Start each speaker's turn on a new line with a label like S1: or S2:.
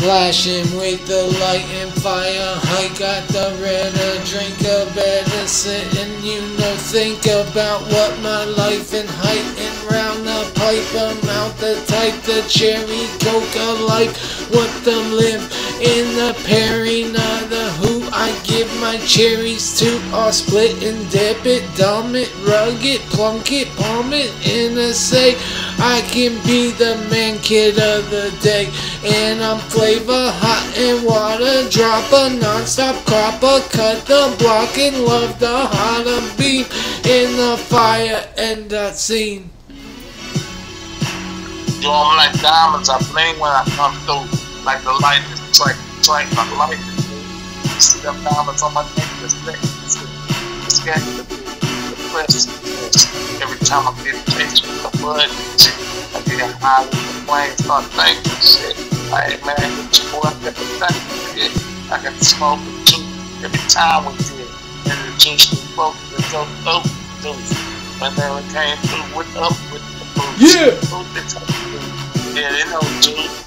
S1: Flashing with the light and fire. I got the redder drink, a sit and you know think about what my life and height and round the pipe amount the type the cherry coca life. What them live in the Perry, not the who I give my cherries to are split and dip it, dumb it, rug it, plunk it, palm it, and I say I can be the man kid of the day. And I'm flavor hot and water dropper, non-stop cropper, cut the block and love the hot hotter beam in the fire and that scene.
S2: Yo, I'm like diamonds, I bling when I come through. Like the light is track, track, my light is see them diamonds on my neck, it's thick, it's it's getting Every time I get a taste with the blood, I get high with the flames, start thinking shit. Like, man, get your boy, I got the thing. I got the smoke. Every time we did, and the juice was the dope, dope, dope. When they came through with up with the boots.
S1: Yeah.
S2: Yeah, they know, dude.